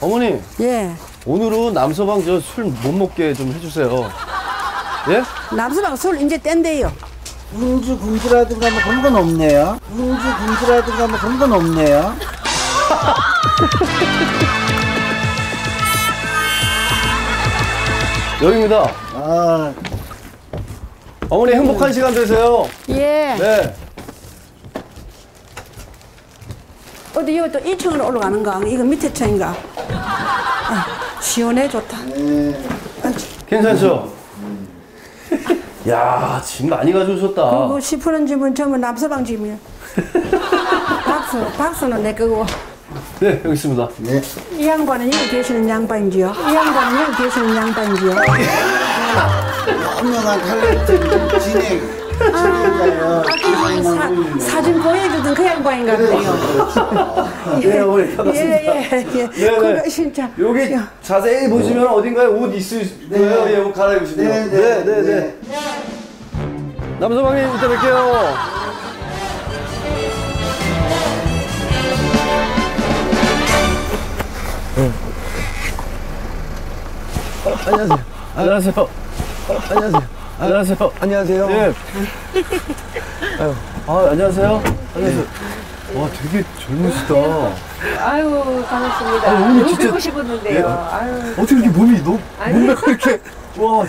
어머니 예. 오늘은 남서방 저 술 못 먹게 좀 해주세요. 예? 남수방 술 이제 뗀대요. 군주 군주라든가 뭐 그런 건 없네요. 군주 군주라든가 뭐 그런 건 없네요. 여기입니다. 아, 어머니 행복한 시간 되세요. 예. 네. 어디 여기 또 2층으로 올라가는가? 이거 밑에 층인가? 아, 시원해 좋다. 괜찮죠? 야, 짐 많이 가져오셨다. 그리고 10% 집은 전부 남서방 집이야. 박수, 박수는 내 거고. 네, 여기 있습니다. 네. 이 양반은 여기 계시는 양반이지요. 이 양반은 여기 계시는 양반이지요. 유명한 탤런트 진행 사, 사진 보여주던 그 양반인가 보네요. 네, 어머니 반갑습니다. 예, 예, 예. 네, 네. 진짜. 여기 야, 자세히 보시면 어딘가에 옷 있을 거예요. 예, 옷 갈아입으시면. 네, 네, 네, 네. 남서방님 이따 뵐게요. 안녕하세요. 안녕하세요. 안녕하세요. 안녕하세요. 안녕하세요. 예. 아유, 아, 안녕하세요. 안녕하세요. 와, 되게 젊으시다. 아유 반갑습니다. 아니, 너무 진짜- 뵙고 싶었는데요. 예. 아유 어떻게 이렇게 몸이 너무. 몸매가 이렇게, 와,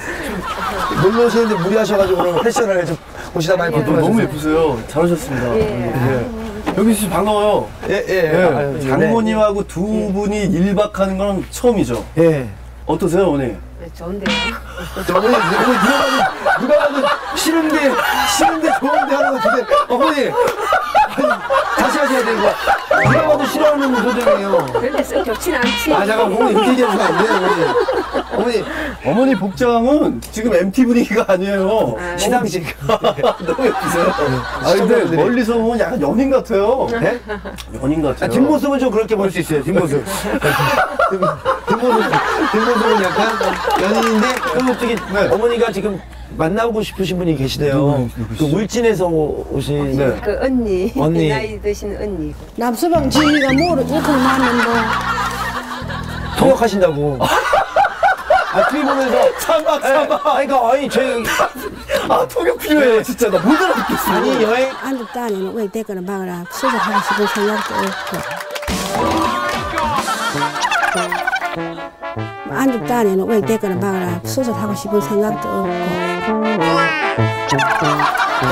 놀러 오시는데 무리하셔가지고 그러면 패션을 좀 오시다 많이 아니요. 너무, 벗고 너무 예쁘세요. 잘하셨습니다. 예. 예. 여기 씨 반가워요. 예, 예. 예. 아유, 장모님하고 두 분이 일박하는 건 처음이죠. 네. 예. 어떠세요, 어머니? 네, 좋은데요. 어머니, 어머니, 누가 봐도, 누가 봐도 싫은데, 싫은데 좋은데 하는 것 같은데, 어머니! 아니, 다시 하셔야 되는 거야. 누가 봐도 싫어하는 표정이에요. 그런데 썩 좋진 않지. 아, 잠깐, 어머니, 이렇게 얘기하시면 안 돼요, 어머니. 어머니, 어머니 복장은 지금 MT 분위기가 아니에요. 아, 시상식. 너무 예쁘세요. 아, 근데. 멀리서 보면 약간 연인 같아요. 네? 연인 같아요. 아, 뒷모습은 좀 그렇게 볼 수 있어요, 뒷모습. 뒷- 뒷모습, 뒷모습은 약간 연인인데, 저기, 네. 어머니가 지금 만나고 싶으신 분이 계시대요. 그? 울진에서 오신. 네. 그 언니, 언니. 나이 드신 언니. 남서방 지미가 뭐를 이렇게 많은 뭐. 통역하신다고. 아, TV 보면서. 참아, 참아. 그러니까, 아니, 저희. 아, 통역 필요해요, 진짜. 나 못 알아듣겠어. 아니, 여행. 안주 따니는 왜 대거나 막으라 수술하고 싶은 생각도 없고. 안주 따니는 왜 대거나 막으라 수술하고 싶은 생각도 없고.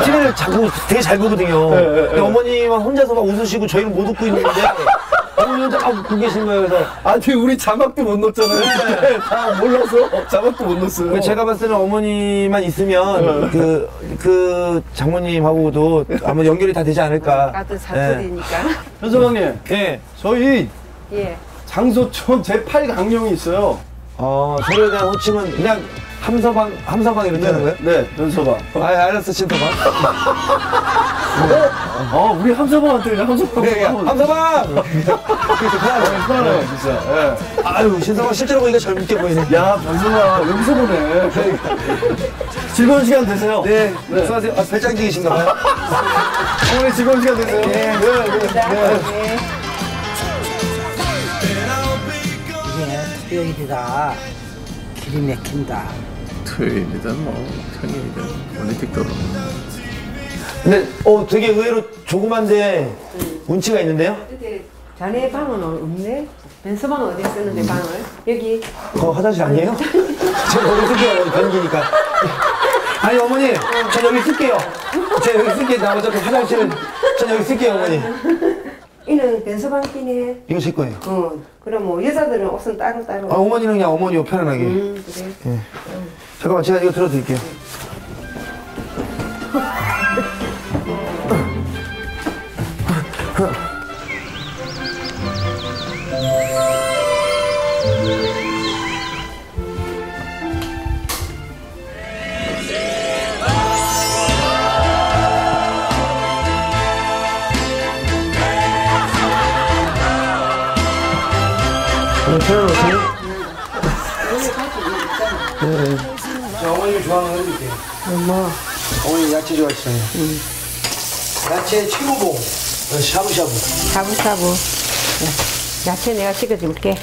TV를 자꾸 되게 잘 보거든요. 네, 근데 어머님은 혼자서 막 웃으시고 저희는 못 웃고 있는데. 어머니 혼자 막 웃고 계신 거예요. 그래서. 아니, 우리 자막도 못 넣었잖아요. 네, 다 몰라서 자막도 못 넣었어요. 제가 봤을 때는 어머니만 있으면 그, 그 장모님하고도 아마 연결이 다 되지 않을까. 나도 사투리니까. 현서방님, 예. 저희 예. 장소촌 제8강령이 있어요. 어, 서로에 대한 호칭은 그냥 함서방, 함서방 이렇게 하는 거예요? 네, 현서방. 아, 알았어, 신서방. 아, 우리 함서방한테 함서방. 네, 함서방! 그렇게 편하네. 편하네요, 진짜. 예. 아유, 신서방 실제로 보니까 젊게 보이네. 야, 변수가 여기서 보네. 즐거운 시간 되세요. 네, 네. 수고하세요. 아, 배짱지기신가 봐요. 어머니 즐거운 시간 되세요. 네, 네, 네. 네. 이게 토요일이라 길이 막힌다. 토요일이든 뭐 평일이든 올림픽 도로 근데, 어, 되게 의외로 조그만데 운치가 있는데요? 근데 자네 방은 없네? 벤서방은 어디에 쓰는데 방을? 여기. 그거 화장실 아니에요? 제가 여기 쓸게요, 변기니까. 아니, 어머니, 전 여기 쓸게요. 제가 여기 쓸게요. 나 어차피 화장실은, 전 여기 쓸게요, 어머니. 이는 벤서방 끼네. 이거 제 거예요. 어. 그럼 뭐 여자들은 옷은 따로 따로. 아, 어머니는 그냥 어머니 옷 편안하게. 음 그래. 잠깐만, 제가 이거 들어드릴게요. 오 늘 편안하세요? 저 어머님이 좋아하는 거 해드릴게요. 뭐? 어머니 야채 좋아하시잖아요. 야채 최고봉. 어, 샤브샤브. 샤브샤브. 네. 야채 내가 찍어줄게.